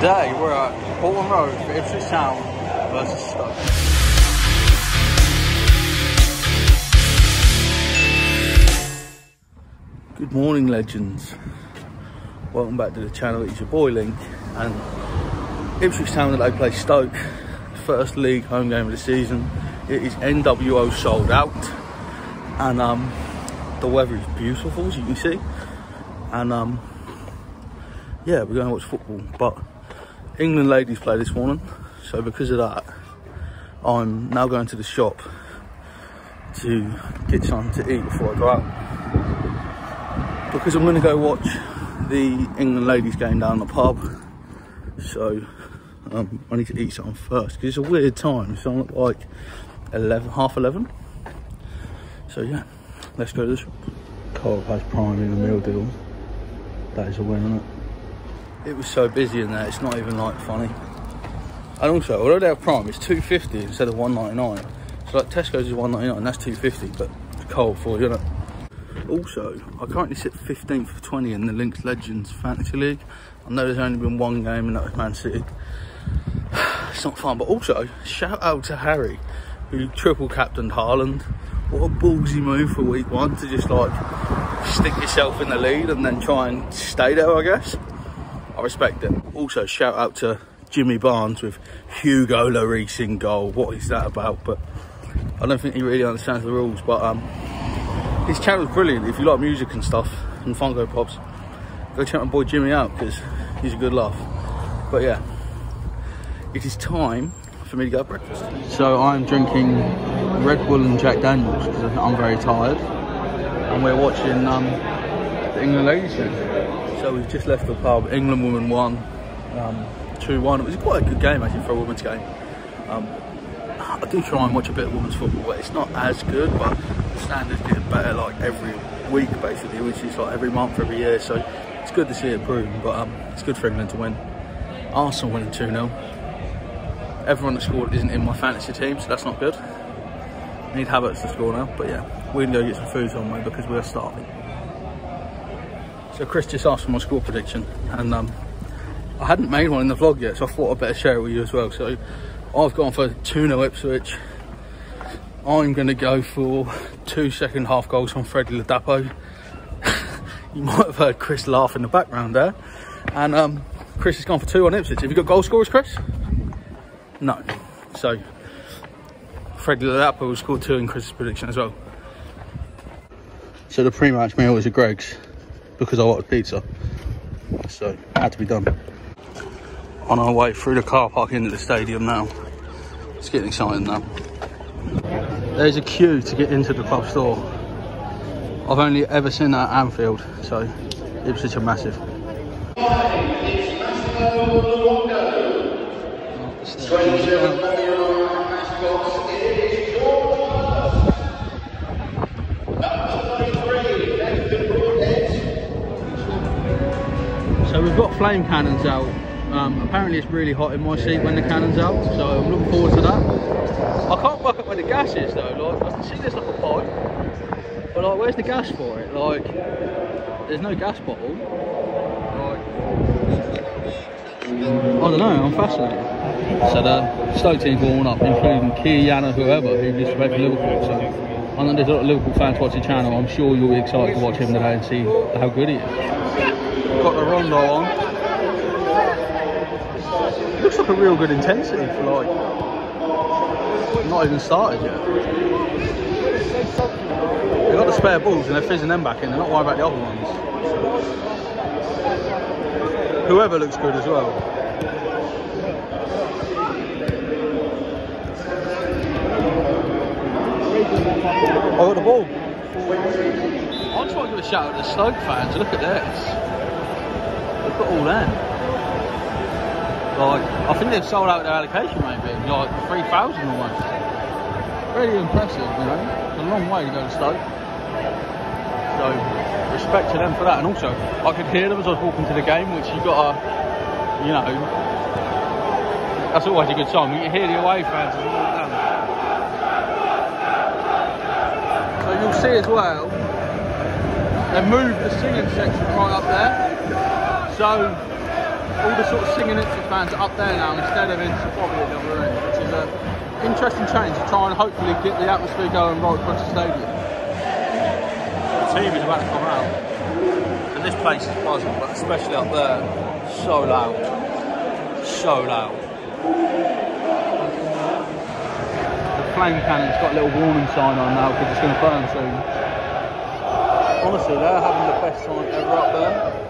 Today we're at Portman Road for Ipswich Town versus Stoke. Good morning legends. Welcome back to the channel, it's your boy Link and Ipswich Town that they play Stoke. First league home game of the season. It is NWO sold out and um, the weather is beautiful as you can see and um, yeah we're going to watch football but England ladies play this morning so because of that I'm now going to the shop to get something to eat before I go out. Because I'm going to go watch the England ladies game down the pub so um, I need to eat something first because it's a weird time it's on like 11 half 11 so yeah let's go to the shop. Coral has prime in the meal deal. That is a win isn't it it was so busy in there it's not even like funny. And also although they have prime it's 250 instead of 199 so like tesco's is 199 that's 250 but it's cold for you isn't also i currently sit 15th of 20 in the links legends fantasy league. I know there's only been one game and that was man city. It's not fun but also shout out to harry who triple captained Haaland. What a ballsy move for week one to just like stick yourself in the lead and then try and stay there, I guess. I respect it. Also, shout out to Jimmy Barnes with Hugo Lloris in goal. What is that about? But I don't think he really understands the rules. But um, his channel's brilliant. If you like music and stuff and Funko Pops, go check my boy Jimmy out because he's a good laugh. But yeah, it is time for me to go breakfast. So I'm drinking Red Bull and Jack Daniels because I'm very tired. And we're watching um, the England ladies. So we've just left the pub. England women won um, 2-1. It was quite a good game actually for a women's game. Um, I do try and watch a bit of women's football, but it's not as good, but the standards get better like every week basically, which is like every month, every year. So it's good to see it improve, but um, it's good for England to win. Arsenal winning 2-0 everyone that scored isn't in my fantasy team, so that's not good. Need Havertz to score now, but yeah, we're gonna go get some food somewhere because we're starving. So Chris just asked for my score prediction, and um, I hadn't made one in the vlog yet, so I thought I'd better share it with you as well. So I've gone for 2-0 Ipswich. I'm gonna go for two second half goals from Freddie Ladapo. you might have heard Chris laugh in the background there. And um, Chris has gone for two on Ipswich. Have you got goal scorers, Chris? No. So, Freddie Ladapo will score two in Chris's prediction as well. So the pre-match meal was a Greggs because I wanted pizza. So, had to be done. On our way through the car park into the stadium now. It's getting exciting now. There's a queue to get into the club store. I've only ever seen that at Anfield, so Ipswich are massive. So we've got flame cannons out. Um, apparently it's really hot in my seat when the cannon's out, so I'm looking forward to that. I can't work out where the gas is though, like I can see there's like a pipe, but like where's the gas for it? Like, there's no gas bottle. Like, I don't know, I'm fascinated. So the Stoke team's warming up, including Ki-Jana, Hoever, who used to for Liverpool. So I know there's a lot of Liverpool fans watching the channel. I'm sure you'll be excited to watch him today and see how good he is. Got the rondo on. Looks like a real good intensity for like not even started yet. They've got the spare balls and they're fizzing them back in. They're not worried about the other ones. Hoever looks good as well. I got the ball. I just want to give a shout out to the Stoke fans. Look at this. Look at all that. Like, I think they've sold out their allocation maybe, like 3,000 or almost. Really impressive, you know. It's a long way to go to Stoke. So, respect to them for that. And also, I could hear them as I was walking to the game, which you got to, you know, that's always a good sign. You hear the away fans as well. So you'll see as well, they've moved the singing section right up there. So all the sort of singing Ipswich fans are up there now instead of in probably at the other end, which is an interesting change to try and hopefully get the atmosphere going right across the stadium. The team is about to come out, and this place is buzzing, but especially up there, so loud, so loud. The flame cannon's got a little warning sign on now because it's going to burn soon. Honestly, they're having the best time ever up there.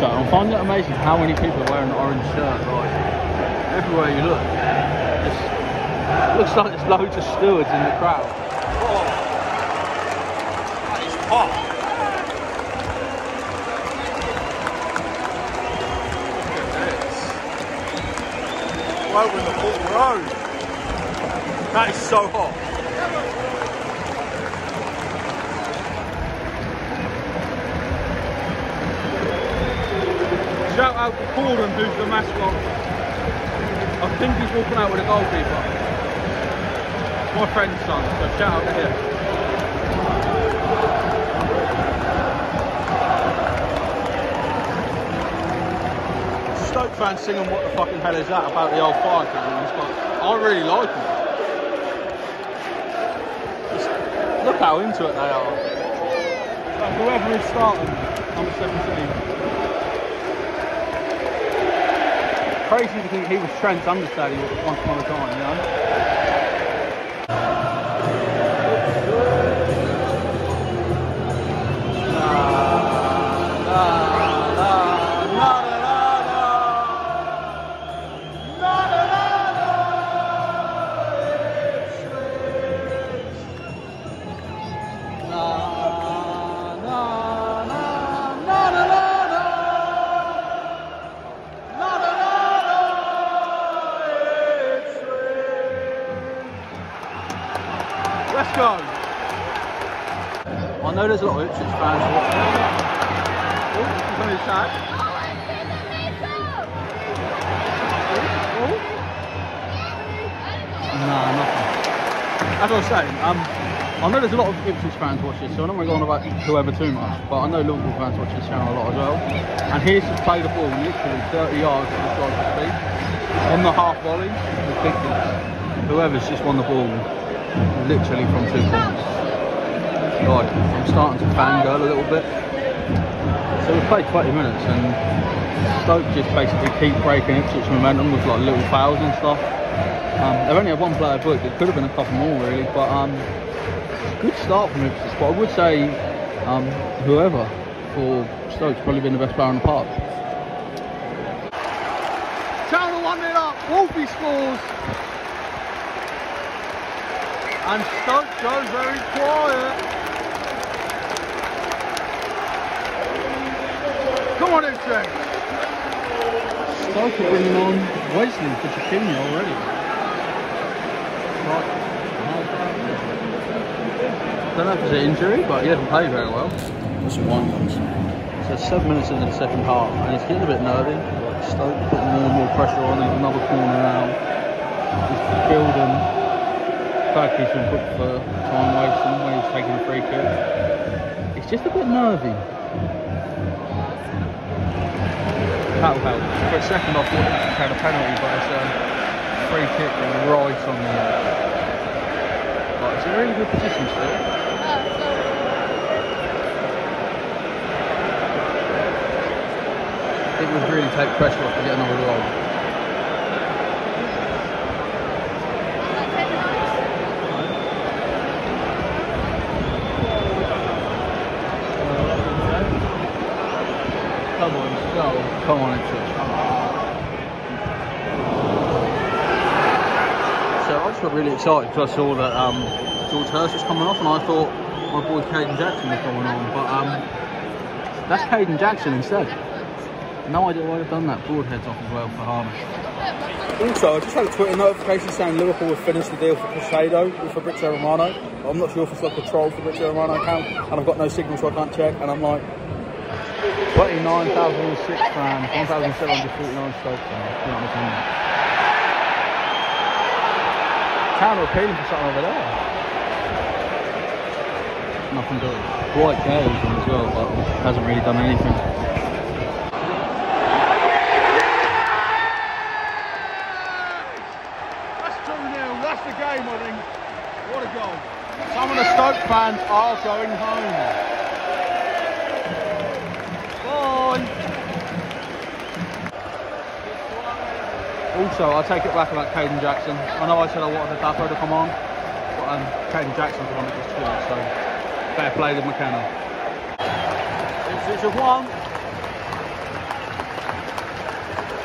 I'm finding it amazing how many people are wearing an orange shirt. Like everywhere you look, it looks like there's loads of stewards in the crowd. Oh, that is hot. Over the full road. That is so hot. Shout out to Corden, who's the mascot. I think he's walking out with a goalkeeper. My friend's son, so shout out to him. Stoke fans singing what the fucking hell is that about the old fire cannon. I really like it. Just look how into it they are. Hoever is starting, number 17. Crazy to think he was Trent's understudy once upon a time, you know? Know there's a lot of Ipswich fans watching. Oh, he's on his side. Nah, nothing. As I was saying, um, I know there's a lot of Ipswich fans watching, so I don't want to go on about Hoever too much, but I know Liverpool fans watch this channel a lot as well. And here's just play the ball literally 30 yards to the side of speed on the half volley. Ridiculous. Hoever's just won the ball literally from two points. God, I'm starting to fangirl a little bit. So we've played 20 minutes and Stoke just basically keep breaking Ipswich momentum with like little fouls and stuff. Um, they've only had one player booked, it could have been a couple more really, but um, good start from Ipswich. But I would say um, Hoever for Stoke's probably been the best player in the park. Channel 1 it up, Wolfie scores. And Stoke goes very quiet. Come on, Uche. Stoke are bringing on Wesley for Chiquinho already. Right. Don't know if it's an injury, but he hasn't played very well. That's some wine guns. So seven minutes into the second half, and it's getting a bit nervy. Stoke putting more and more pressure on. There's another corner now. Just building. Turkey's been put for time wasting when he's taking a free kick. It's just a bit nervy. Help. For a second off, thought it had a penalty, but it's a free kick right on the edge. But it's a really good position still. Uh, it would really take pressure off to get another goal. Come on into it. So I just got really excited because I saw that um, George Hirst was coming off and I thought my boy Kayden Jackson was coming on, but um, that's Kayden Jackson instead. No idea why they've done that. Broadhead's off as well for Harness. Also, I just had a Twitter notification saying Liverpool have finished the deal for Caicedo with Fabrizio Romano. I'm not sure if it's like a troll Fabrizio Romano account, and I've got no signal so I can't check, and I'm like, 29,006 fans, 1,749 Stoke fans. Town are appealing for something over there. nothing but bright gales on as well, but hasn't really done anything. That's 2 0. That's the game, I think. What a goal. Some of the Stoke fans are going home. Also, I take it back about Kayden Jackson. I know I said I wanted Ladapo to come on, but um, Kayden Jackson's the one that just scored, so fair play to McKenna. It's, it's a one.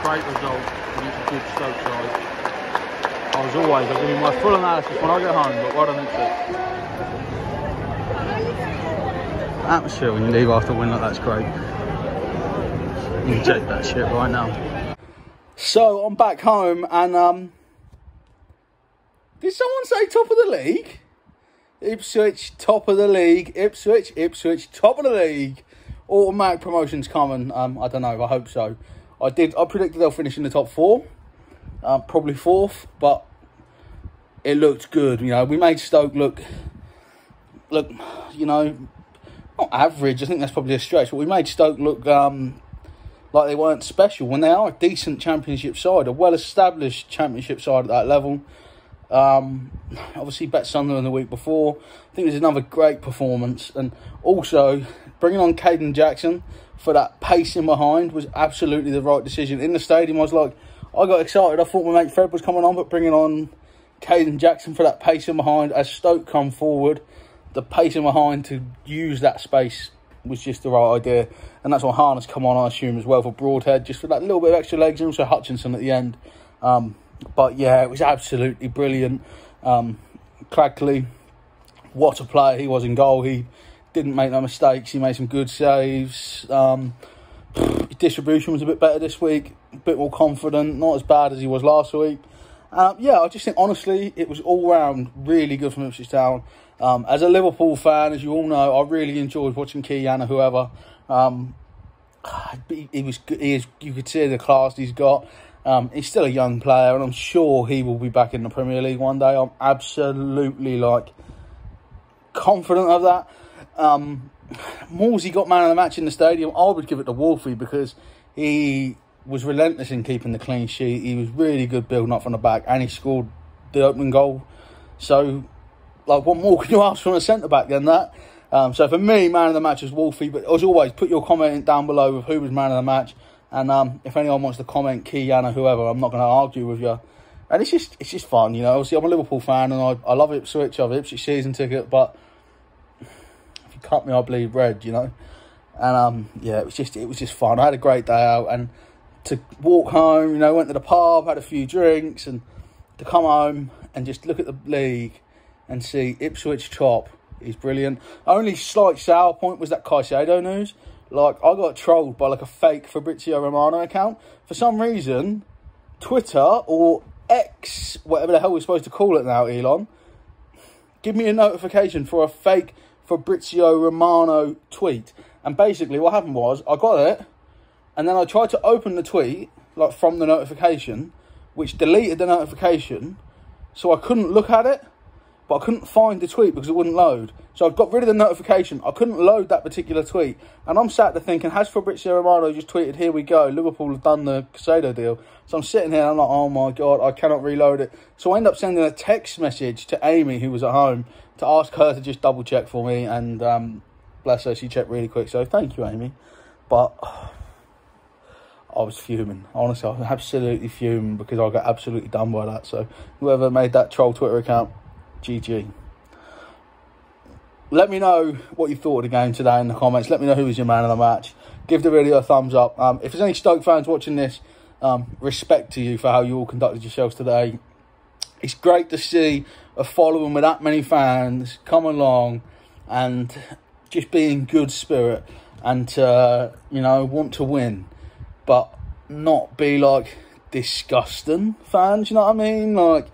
Great result against a good Stoke side. I was always, I'll give you my full analysis when I get home, but what I think Atmosphere when you leave after a win like that's great. You Inject that shit right now. So I'm back home and um did someone say top of the league? Ipswich top of the league. Ipswich, Ipswich top of the league. Automatic promotions coming. Um, I don't know. I hope so. I did. I predicted they'll finish in the top four. Uh, probably fourth, but it looked good. You know, we made Stoke look look. You know, not average. I think that's probably a stretch, but we made Stoke look um, like they weren't special when they are a decent championship side, a well-established championship side at that level. Um, obviously, bet Sunderland the week before. I think it was another great performance, and also bringing on Kayden Jackson for that pacing behind was absolutely the right decision. In the stadium, I was like, I got excited. I thought my mate Fred was coming on, but bringing on Kayden Jackson for that pacing behind as Stoke come forward, the pacing behind to use that space was just the right idea. And that's why Harness come on, I assume, as well for Broadhead, just for that little bit of extra legs, and also Hutchinson at the end. Um, but yeah, it was absolutely brilliant. Um, Hladky, what a player he was in goal. He didn't make no mistakes. He made some good saves. Um, his distribution was a bit better this week, a bit more confident, not as bad as he was last week. Um, yeah, I just think honestly, it was all round really good from Ipswich Town. Um, as a Liverpool fan, as you all know, I really enjoyed watching Ki-Jana, Hoever. Um, he, he, was, he is, you could see the class he's got. Um, he's still a young player, and I'm sure he will be back in the Premier League one day. I'm absolutely like confident of that. Um, Morsy got man of the match in the stadium. I would give it to Wolfie because he was relentless in keeping the clean sheet. He was really good building up from the back, and he scored the opening goal. So, like, what more can you ask from a centre back than that? Um, so for me, man of the match was Wolfie. But as always, put your comment down below with who was man of the match. And um, if anyone wants to comment, Ki-Jana, Hoever, I'm not going to argue with you. And it's just it's just fun, you know. Obviously, I'm a Liverpool fan, and I, I love Ipswich. I have Ipswich season ticket, but if you cut me, I bleed red, you know. And um, yeah, it was just it was just fun. I had a great day out, and to walk home, you know, went to the pub, had a few drinks, and to come home and just look at the league and see Ipswich top is brilliant. Only slight sour point was that Caicedo news. Like, I got trolled by like a fake Fabrizio Romano account. For some reason, Twitter or X, whatever the hell we're supposed to call it now, Elon, give me a notification for a fake Fabrizio Romano tweet. And basically, what happened was I got it, and then I tried to open the tweet, like from the notification, which deleted the notification, so I couldn't look at it but I couldn't find the tweet because it wouldn't load. So I've got rid of the notification. I couldn't load that particular tweet. And I'm sat there thinking, has Fabrizio Romano just tweeted, here we go, Liverpool have done the Caicedo deal. So I'm sitting here and I'm like, oh my God, I cannot reload it. So I end up sending a text message to Amy, who was at home, to ask her to just double check for me. And um, bless her, she checked really quick. So thank you, Amy. But I was fuming. Honestly, I was absolutely fuming because I got absolutely done by that. So whoever made that troll Twitter account, GG. Let me know what you thought of the game today in the comments. Let me know who was your man of the match. Give the video a thumbs up. Um, if there's any Stoke fans watching this, um, respect to you for how you all conducted yourselves today. It's great to see a following with that many fans come along and just be in good spirit and uh, you know want to win, but not be like disgusting fans. You know what I mean? Like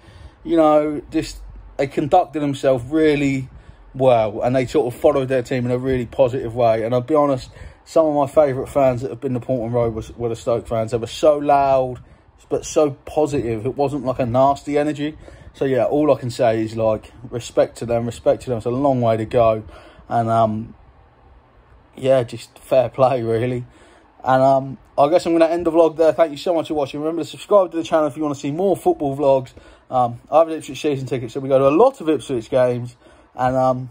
you know, just they conducted themselves really well and they sort of followed their team in a really positive way. And I'll be honest, some of my favourite fans that have been to Portman Road was, were the Stoke fans. They were so loud, but so positive. It wasn't like a nasty energy. So yeah, all I can say is like respect to them, respect to them. It's a long way to go. And um, yeah, just fair play, really. And um, I guess I'm going to end the vlog there. Thank you so much for watching. Remember to subscribe to the channel if you want to see more football vlogs. Um, I have an Ipswich season ticket, so we go to a lot of Ipswich games. And um,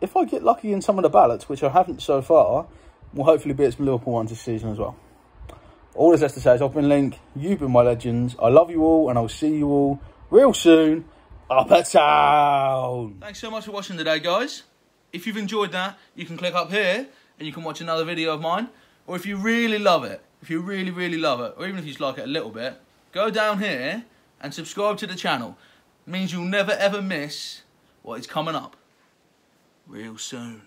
if I get lucky in some of the ballots, which I haven't so far, we'll hopefully be at some Liverpool ones this season as well. All there's left to say is I've been Link, you've been my legends. I love you all, and I'll see you all real soon up at town. Thanks so much for watching today, guys. If you've enjoyed that, you can click up here and you can watch another video of mine. Or if you really love it, if you really, really love it, or even if you just like it a little bit, go down here and subscribe to the channel. Means you'll never ever miss what is coming up real soon.